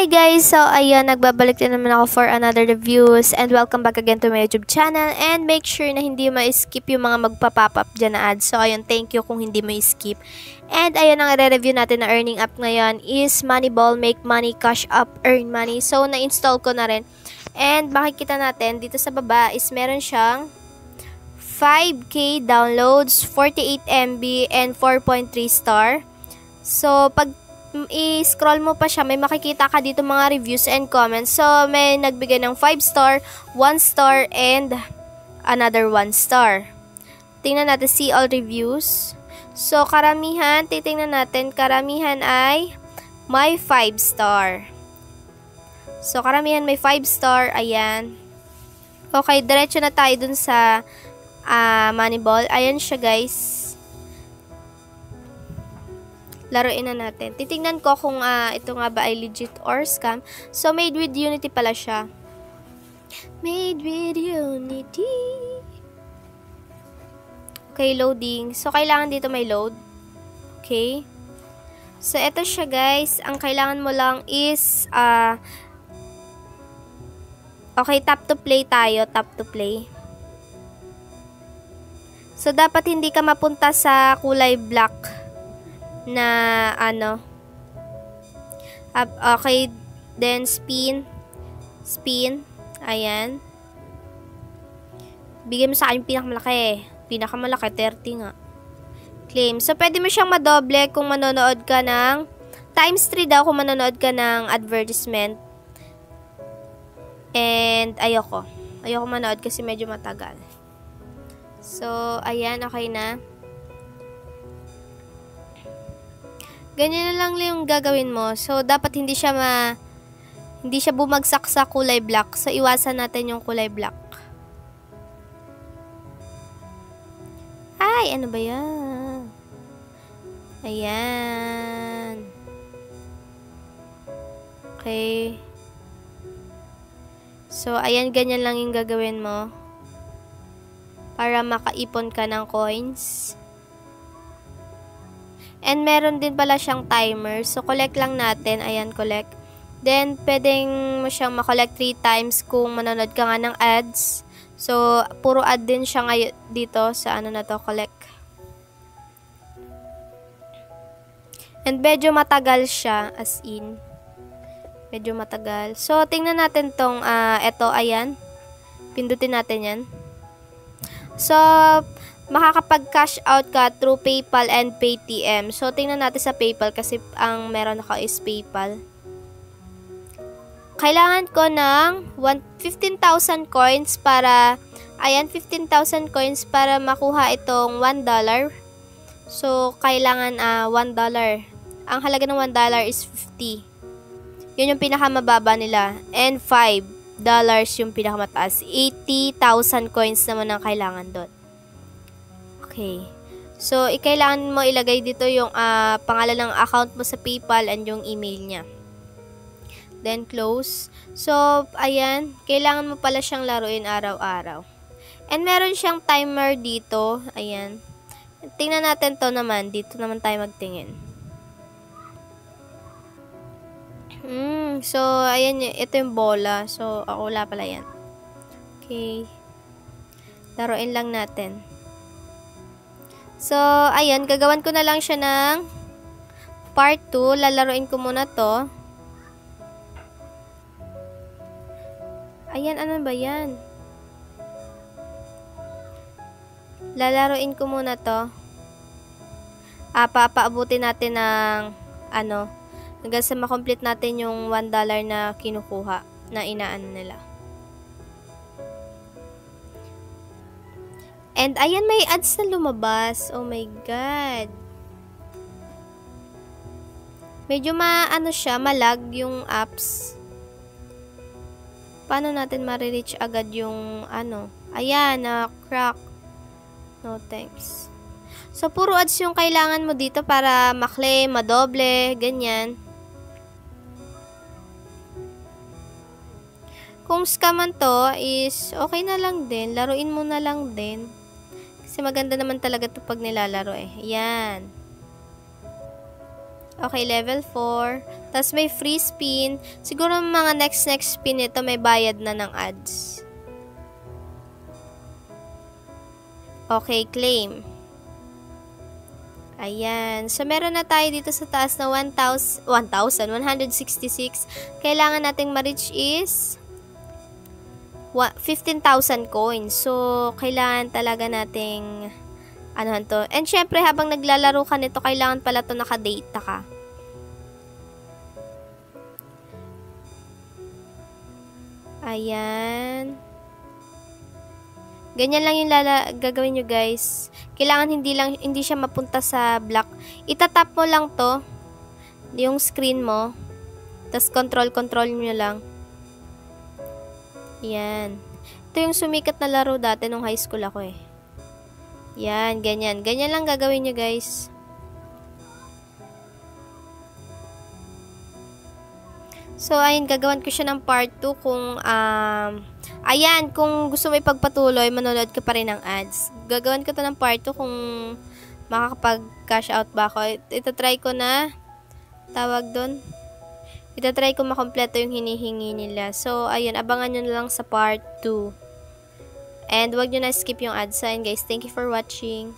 Hi guys! So ayun, nagbabalik din naman ako for another reviews and welcome back again to my YouTube channel and make sure na hindi mo skip yung mga magpa-pop up dyan na ads. So ayun, thank you kung hindi mo skip. And ayun, ang re-review natin na earning app ngayon is Moneyball, Make Money, Cash Up, Earn Money. So na-install ko na rin. And makikita natin, dito sa baba is meron siyang 5k downloads, 48 MB, and 4.3 star. So, pag i-scroll mo pa siya, may makikita ka dito mga reviews and comments. So, may nagbigay ng 5 star, 1 star, and another 1 star. Tingnan natin see all reviews. So, karamihan, titingnan natin, karamihan ay may 5 star. So, karamihan may 5 star, ayan. Okay, diretso na tayo dun sa uh, Moneyball. Ayan siya, guys laruin na natin. Titingnan ko kung uh, ito nga ba ay legit or scam. So, made with Unity pala siya. Made with Unity. Okay, loading. So, kailangan dito may load. Okay. So, ito siya guys. Ang kailangan mo lang is, uh, okay, tap to play tayo. Tap to play. So, dapat hindi ka mapunta sa kulay black na ano okay then spin spin ayan. Bigyan mo sa akin pinakamalaki pinakamalaki 30 nga. Claim. So pwede mo siyang madoble kung manonood ka ng times 3 daw kung manonood ka ng advertisement. And ayoko. Ayoko manood kasi medyo matagal. So ayan okay na Ganyan na lang yung gagawin mo. So, dapat hindi siya ma... Hindi siya bumagsak sa kulay black. So, iwasan natin yung kulay black. Ay, ano ba yan? Ayan. Okay. So, ayan, ganyan lang yung gagawin mo. Para makaipon ka ng coins. And meron din pala siyang timer. So, collect lang natin. Ayan, collect. Then, pwedeng mo siyang makollect 3 times kung manonood ka nga ng ads. So, puro ad din siya ngayon dito sa ano na to, collect. And medyo matagal siya, as in. Medyo matagal. So, tingnan natin tong, uh, eto, ayan. Pindutin natin yan. So, makakapag-cash out ka through PayPal and Paytm. So, tingnan natin sa PayPal kasi ang meron ako is PayPal. Kailangan ko ng 15,000 coins para, ayan, 15,000 coins para makuha itong $1. So, kailangan uh, $1. Ang halaga ng $1 is 50. Yun yung pinakamababa nila. And 5 dollars yung pinakamataas. 80,000 coins naman ang kailangan doon. Okay. So, kailangan mo ilagay dito yung uh, pangalan ng account mo sa PayPal and yung email niya. Then, close. So, ayan. Kailangan mo pala siyang laruin araw-araw. And meron siyang timer dito. Ayan. Tingnan natin to naman. Dito naman tayo magtingin. Hmm. So, ayan. Ito yung bola. So, ako wala pala yan. Okay. Laruin lang natin. So, ayun, gagawan ko na lang siya ng part 2. Lalaroin ko muna to. Ayan, ano ba yan? Lalaroin ko muna to. Ah, papaabutin natin ng ano, hanggang sa makomplete natin yung $1 na kinukuha na inaan nila. And ayan, may ads na lumabas. Oh my God. Medyo ma, ano siya, malag yung apps. Paano natin ma-reach agad yung, ano, ayan, na uh, crack. No thanks. So, puro ads yung kailangan mo dito para maklaim, madoble, ganyan. Kung scaman to is okay na lang din. Laruin mo na lang din. Kasi maganda naman talaga to pag nilalaro eh. Yan. Okay, level 4. Tapos may free spin. Siguro mga next next spin nito may bayad na ng ads. Okay, claim. Ayan. So, meron na tayo dito sa taas na 1,000, 1,166. Kailangan nating ma-reach is 15,000 coins. So, kailangan talaga nating ano to. And syempre, habang naglalaro ka nito, kailangan pala to naka-data ka. Ayan. Ganyan lang yung lala gagawin nyo guys. Kailangan hindi lang hindi siya mapunta sa block. Itatap mo lang to yung screen mo. Tapos control control nyo lang. Yan. Ito yung sumikat na laro dati nung high school ako eh. Yan, ganyan. Ganyan lang gagawin nyo guys. So, ayun, gagawan ko siya ng part 2 kung, um, ayan, kung gusto mo ipagpatuloy, manonood ka pa rin ng ads. Gagawan ko to ng part 2 kung makakapag-cash out ba ako. Ito try ko na, tawag doon, ito try ko makompleto yung hinihingi nila. So, ayun, abangan nyo na lang sa part 2. And, wag nyo na skip yung ads. Ayun, guys, thank you for watching.